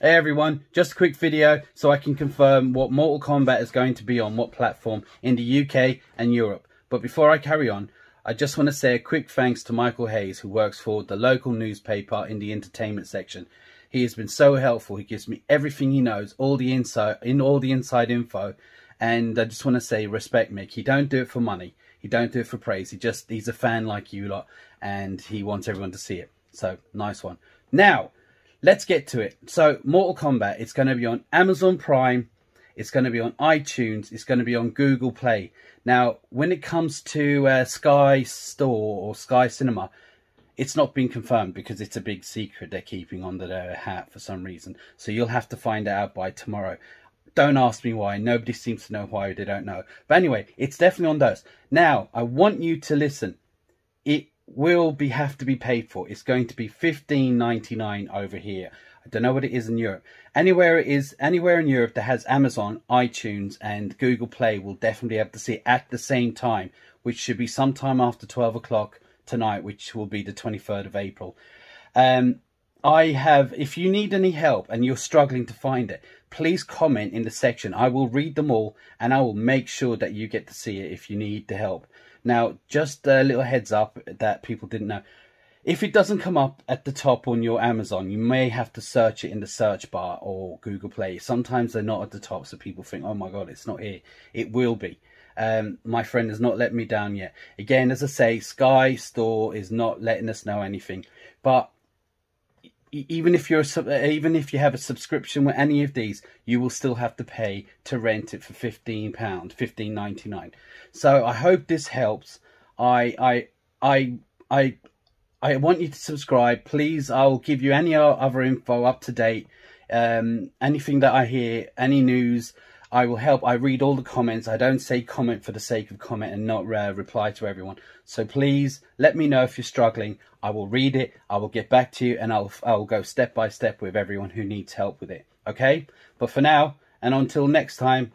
Hey everyone, just a quick video so I can confirm what Mortal Kombat is going to be on what platform in the UK and Europe. But before I carry on, I just want to say a quick thanks to Michael Hayes who works for the local newspaper in the entertainment section. He has been so helpful. He gives me everything he knows, all the in all the inside info. And I just want to say respect Mick. He don't do it for money. He don't do it for praise. He just he's a fan like you lot and he wants everyone to see it. So nice one. Now let's get to it. So, Mortal Kombat, it's going to be on Amazon Prime, it's going to be on iTunes, it's going to be on Google Play. Now, when it comes to uh, Sky Store or Sky Cinema, it's not been confirmed because it's a big secret they're keeping under their hat for some reason. So you'll have to find out by tomorrow. Don't ask me why. Nobody seems to know why. They don't know. But anyway, it's definitely on those. Now, I want you to listen. Will be have to be paid for. It's going to be fifteen ninety nine over here. I don't know what it is in Europe. Anywhere it is, anywhere in Europe that has Amazon, iTunes, and Google Play will definitely have to see it at the same time, which should be sometime after twelve o'clock tonight, which will be the twenty third of April. Um, I have, if you need any help and you're struggling to find it, please comment in the section. I will read them all and I will make sure that you get to see it if you need the help. Now, just a little heads up that people didn't know. If it doesn't come up at the top on your Amazon, you may have to search it in the search bar or Google Play. Sometimes they're not at the top, so people think, oh my God, it's not here. It will be. Um, my friend has not let me down yet. Again, as I say, Sky Store is not letting us know anything. But even if you're even if you have a subscription with any of these, you will still have to pay to rent it for fifteen pound, fifteen ninety nine. So I hope this helps. I I I I I want you to subscribe, please. I'll give you any other info up to date. Um, anything that I hear, any news. I will help. I read all the comments. I don't say comment for the sake of comment and not uh, reply to everyone. So please let me know if you're struggling. I will read it. I will get back to you and I'll, I'll go step by step with everyone who needs help with it. Okay? But for now, and until next time,